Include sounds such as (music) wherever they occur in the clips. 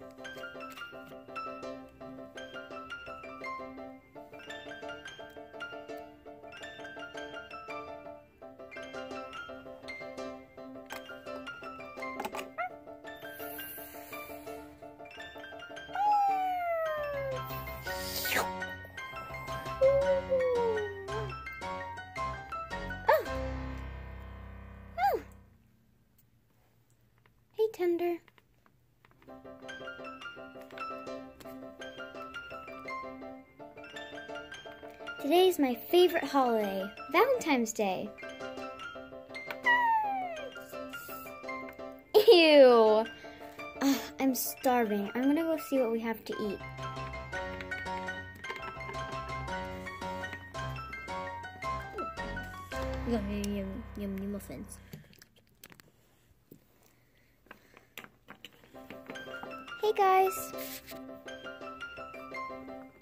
Oh. oh. Oh. is my favorite holiday, Valentine's Day. Ew. Ugh, I'm starving. I'm gonna go see what we have to eat. Yum, yum, yum, yum, yum muffins. Guys.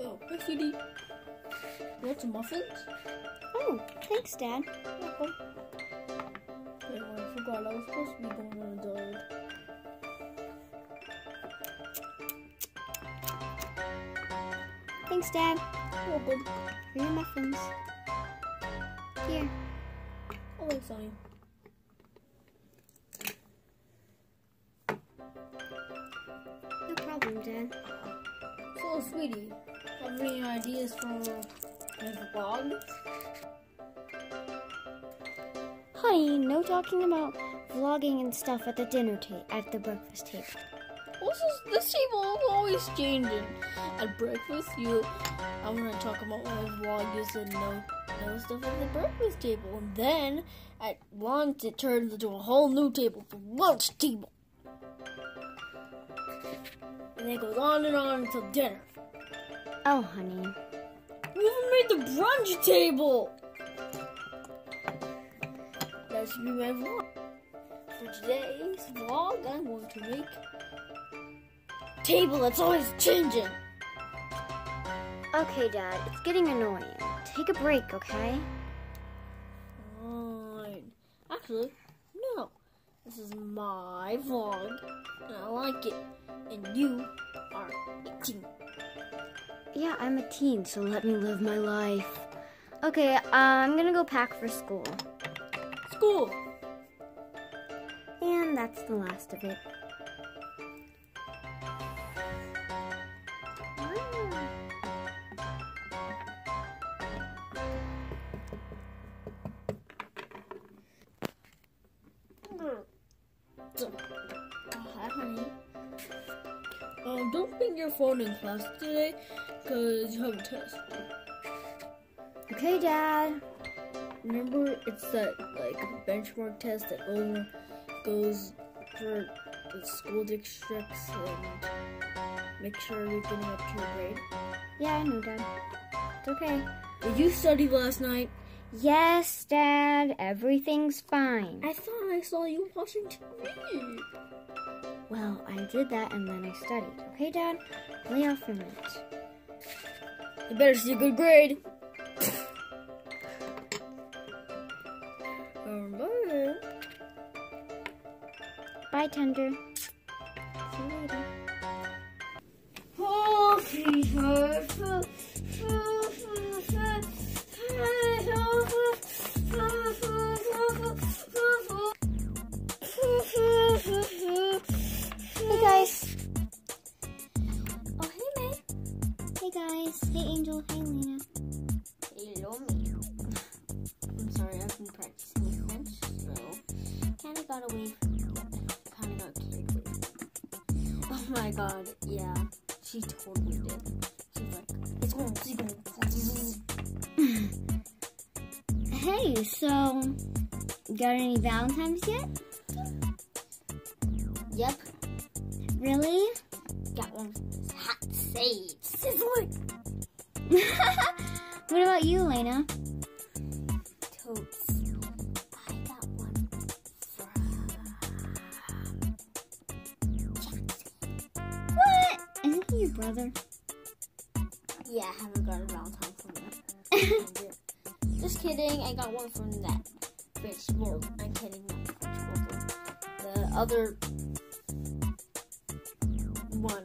Oh, sweetie. You want some muffins? Oh, thanks, Dad. Welcome. Wait, I forgot. I was supposed to be going on a diet. Thanks, Dad. Welcome. For your muffins. Here. Oh, wait, sorry. So, have any ideas for my vlog? Honey, no talking about vlogging and stuff at the dinner table, at the breakfast table. This is this table is always changing. At breakfast, you, I'm gonna talk about my vlog is and no, no stuff at the breakfast table, and then at lunch it turns into a whole new table, the lunch table, and it goes on and on until dinner. Oh, honey. We even made the brunch table. That should be my vlog. For today's vlog, I'm going to make table that's always changing. Okay, Dad, it's getting annoying. Take a break, okay? Fine. Actually, no. This is my vlog, and I like it. And you are 18. Yeah, I'm a teen, so let me live my life. Okay, uh, I'm gonna go pack for school. School. And that's the last of it. Don't bring your phone in class today, cause you have a test. Okay, Dad. Remember, it's that like benchmark test that over goes for the school districts and make sure you're getting up to your grade. Yeah, I know, Dad. It's okay. Did you study last night? Yes, Dad. Everything's fine. I thought I saw you watching TV. Well, I did that and then I studied. Okay, Dad? Lay off for a minute. You better see a good grade. bye. (laughs) Bye, Tender. See you later. Hey, Hey, Angel. Hey, Lena. Hello, me. I'm sorry, I've been practicing French, so Kind of got away kind of got carried away. Oh my god, yeah, she totally did. She's like, it's going, it's going. (laughs) Hey, so, got any Valentine's yet? Yep, Really? got one hot sage sizzling. (laughs) what about you, Elena? Totes. I got one from What? Isn't he your brother? Yeah, I haven't got a Valentine from him. (laughs) Just kidding, I got one from that French world. I'm kidding, not French. The other one.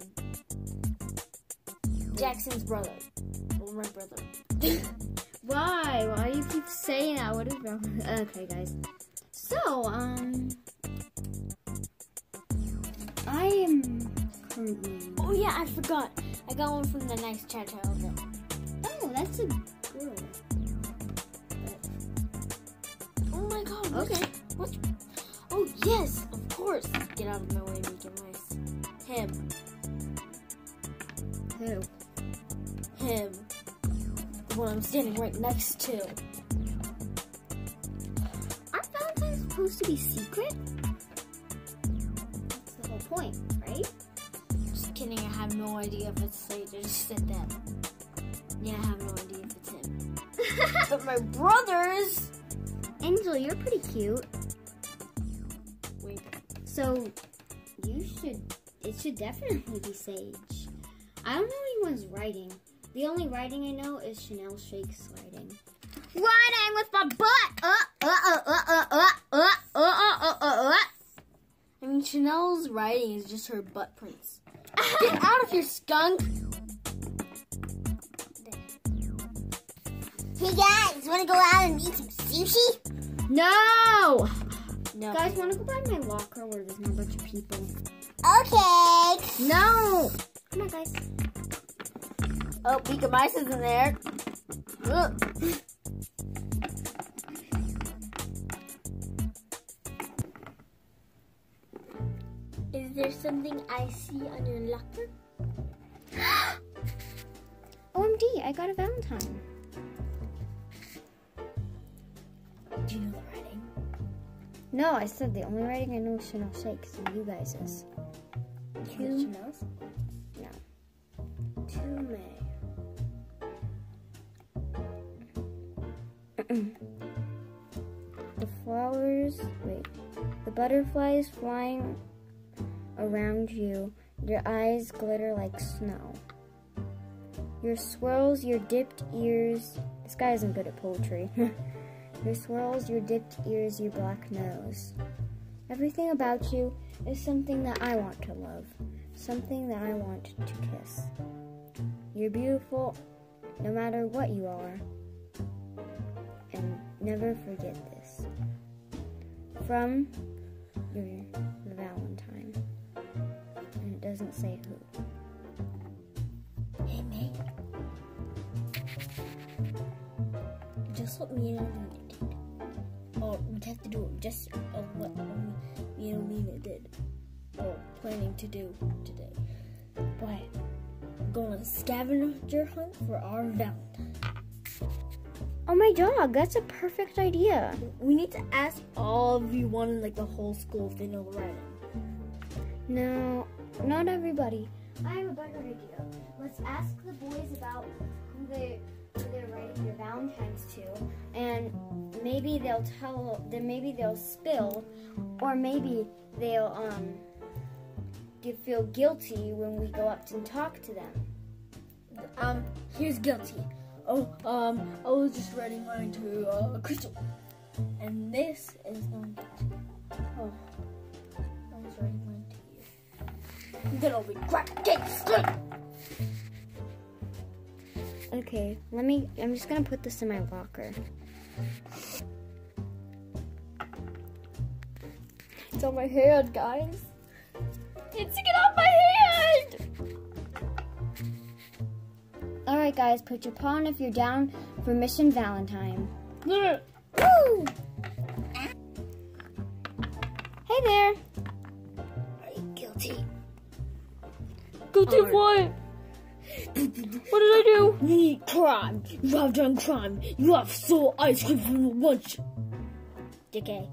Jackson's brother. My brother. (laughs) Why? Why do you keep saying that? What is wrong? Okay, guys. So, um, I am currently. Oh yeah, I forgot. I got one from the nice chat channel. Oh, that's a girl. Oh my god. Okay. What's, oh yes, of course. Get out of my way, make it nice. Him. Who? Him. The one I'm standing right next to. Aren't Valentine's supposed to be secret? That's the whole point, right? Just kidding, I have no idea if it's Sage. I just said that. Yeah, I have no idea if it's him. (laughs) But my brothers. Angel, you're pretty cute. Wait. So, you should. It should definitely be Sage. I don't know anyone's writing. The only writing I know is Chanel Shake's writing. Writing with my butt. Uh, uh, uh, uh, uh, uh, uh, uh, uh, uh, uh, uh. I mean, Chanel's writing is just her butt prints. Get out of here, skunk! Hey guys, wanna go out and eat some sushi? No! No. Guys, want to go by my locker where there's not a bunch of people? Okay. No! Come on, guys. Oh, is in there. Ugh. Is there something I see on your locker? (gasps) OMD, I got a Valentine. Do you know the writing? No, I said the only writing I know is Chanel Shakes and you guys is. Two. Chanel's? No. To May. The flowers, wait, the butterflies flying around you, your eyes glitter like snow. Your swirls, your dipped ears. This guy isn't good at poetry. (laughs) your swirls, your dipped ears, your black nose. Everything about you is something that I want to love, something that I want to kiss. You're beautiful no matter what you are. And never forget this. From your Valentine. And it doesn't say who. Hey, May. Just what me and Alina did. Or we'd have to do it just of what um, me and Alina did. Or planning to do today. But going on a scavenger hunt for our Valentine. Oh my dog, that's a perfect idea. We need to ask all of you one in like the whole school if they know the writing. No, not everybody. I have a better idea. Let's ask the boys about who they who they're writing their Valentines to, and maybe they'll tell. Then maybe they'll spill, or maybe they'll um get, feel guilty when we go up and talk to them. Um, here's guilty. Oh, um, I was just writing mine to uh, Crystal, and this is non guilty. Oh, I was writing mine to you. Then I'll be straight. Okay, let me. I'm just gonna put this in my locker. It's on my hand, guys. It's get off my All right, guys, put your paw on if you're down for Mission Valentine. Woo! Hey there. Are you guilty. Guilty of what? What did I do? You crime. You have done crime. You have stole ice cream from the lunch. Dickay.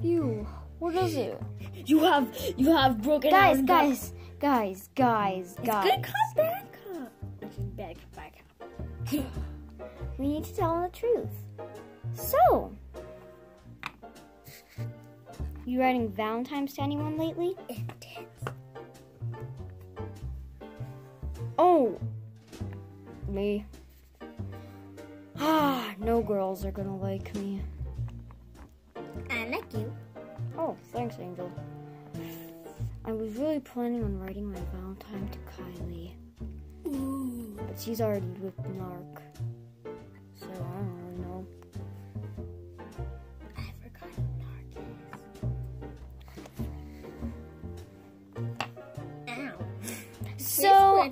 You. What is it? You have you have broken Guys, arm guys, guys, guys, guys. Good cop, bad cop. Actually, bad cop. We need to tell them the truth. So, you writing Valentine's to anyone lately? Intense. Oh, me. Ah, no girls are gonna like me. I like you. Oh, thanks, Angel. I was really planning on writing my Valentine to Kylie, Ooh. But she's already with Narc. So I don't really know. I forgot who Narc is. Ow. So,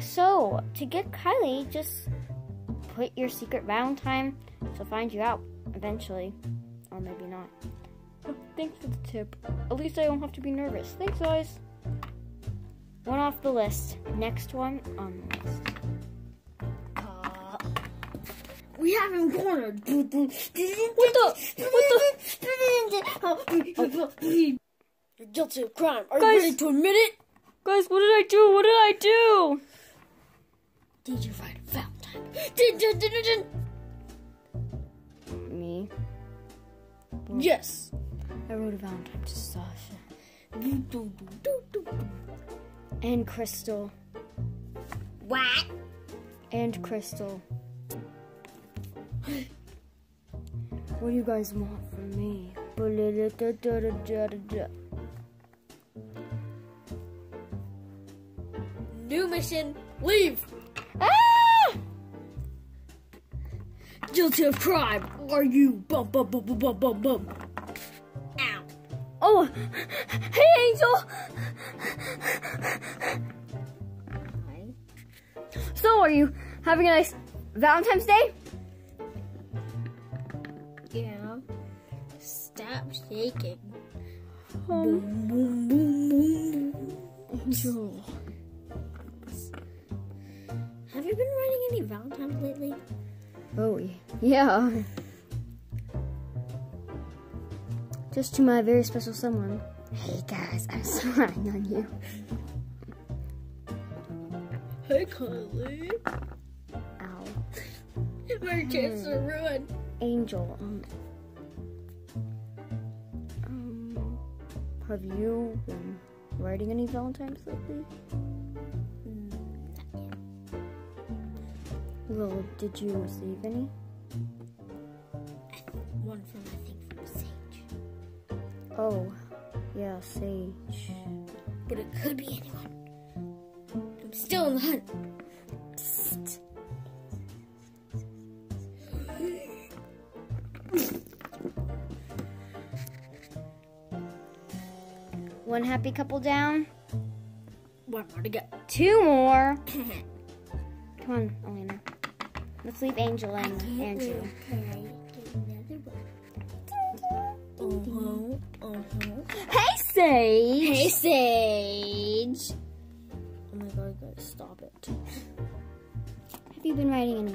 so to get Kylie, just put your secret Valentine. She'll find you out eventually, or maybe not. Oh, thanks for the tip. At least I don't have to be nervous. Thanks, guys. One off the list. Next one on the list. Uh, we have him cornered. What the? What the? You're guilty of crime. Are Guys. you ready to admit it? Guys, what did I do? What did I do? Did you write a Valentine? Did, did, did, did, Me. Yes. I wrote a Valentine to Sasha and Crystal What? and Crystal. (gasps) What do you guys want from me? New mission. Leave. Ah! Guilty of crime. Are you? Bum, bum, bum, bum, bum, bum, bum. Ow. Oh, hey Angel. Are you having a nice Valentine's Day? Yeah. Stop shaking. Um, Boom, boom, boom, boom. Have you been writing any Valentines lately? Oh, yeah. Just to my very special someone. Hey guys, I'm spying on you. Hey, Kylie. Ow. My chance are ruined. Angel, um, um, have you been writing any Valentines lately? Well, did you receive any? One from, I think, from Sage. Oh, yeah, Sage. But it could be anyone. Still in the hunt. Psst. One happy couple down. One more to go. Two more. (coughs) Come on, Elena. Let's leave Angel and Andrew. Uh-huh. Uh-huh. Hey, Sage. Hey, Sage. My god, I gotta stop it. Have you been writing any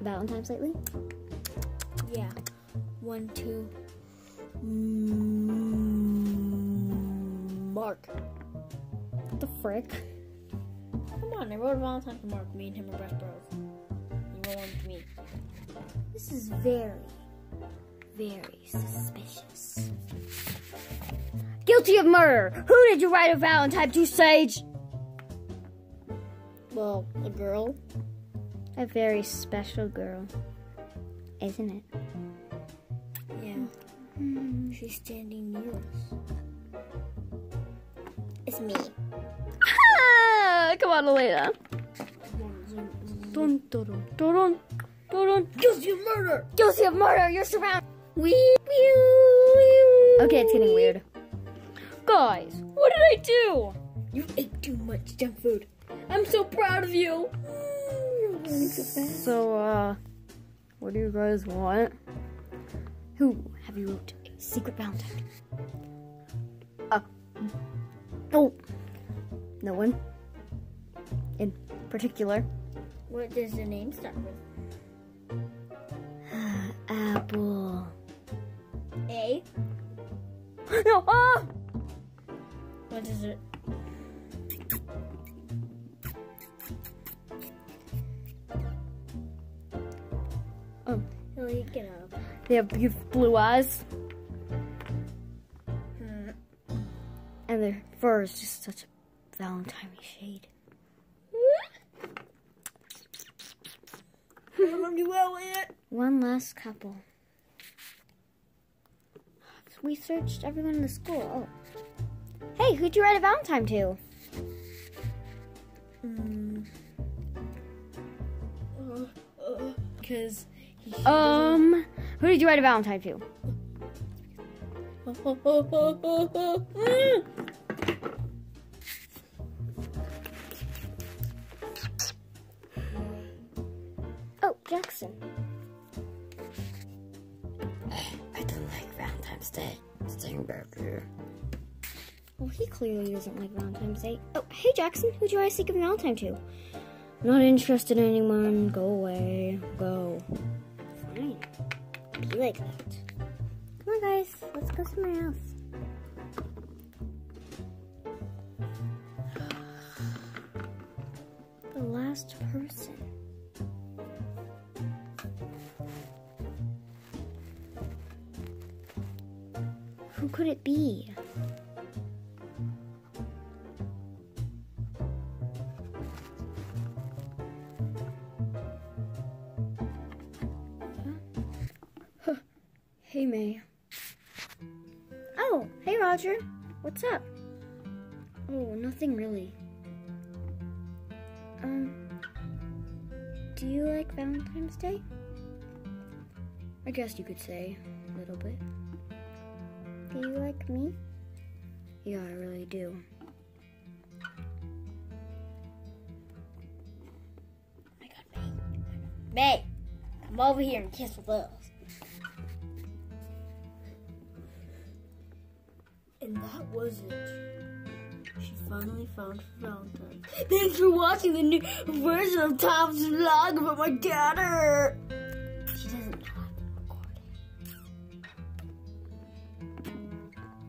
Valentines lately? Yeah. One, two. Mm, Mark. What the frick? Come on, I wrote a Valentine for Mark. Me and him are best bros. You wrote one to me. This is very, very suspicious. Guilty of murder. Who did you write a Valentine to, Sage? Well, a girl. A very special girl, isn't it? Yeah. She's standing near us. It's me. Ah, come on, Elena. Dun, dun, dun, dun. Guilty of murder! Guilty of murder. You're surrounded. Wee, wee, wee. Okay, it's getting weird. Guys, what did I do? You ate too much junk food. I'm so proud of you. So. So, uh, what do you guys want? Who have you wrote a secret Valentine? Uh, oh, no one in particular. What does the name start with? (sighs) Apple. A. (gasps) No, ah! What is it? They have beautiful blue eyes, and their fur is just such a Valentine shade. (laughs) I'm do well. One last couple. We searched everyone in the school. Oh. Hey, who'd you write a Valentine to? Mm. Uh, uh, because he. Um, who did you write a Valentine to? Oh, Jackson. I don't like Valentine's Day. Staying back here. Well, he clearly doesn't like Valentine's Day. Oh, hey Jackson, who'd you write a secret Valentine to? Not interested in anyone. Go away. Go. Fine. Be like that. Come on, guys. Let's go somewhere else. The last person. Who could it be? Hey, May. Oh, hey, Roger. What's up? Oh, nothing really. Um, do you like Valentine's Day? I guess you could say a little bit. Do you like me? Yeah, I really do. my god, May. May, come over here and kiss with us. Was it. She finally found Valentine. Thanks for watching the new version of Tom's vlog about my daughter. She doesn't know how to record it.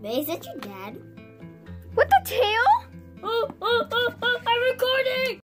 May, is that your dad? What the tail?